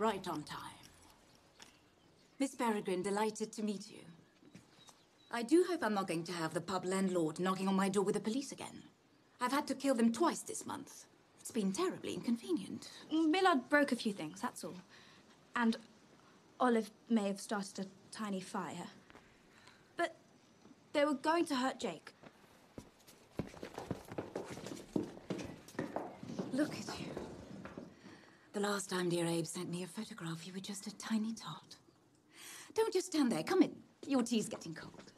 Right on time. Miss Peregrine, delighted to meet you. I do hope I'm not going to have the pub landlord knocking on my door with the police again. I've had to kill them twice this month. It's been terribly inconvenient. Millard broke a few things, that's all. And Olive may have started a tiny fire. But they were going to hurt Jake. Look at you. The last time dear Abe sent me a photograph, you were just a tiny tot. Don't just stand there. Come in. Your tea's getting cold.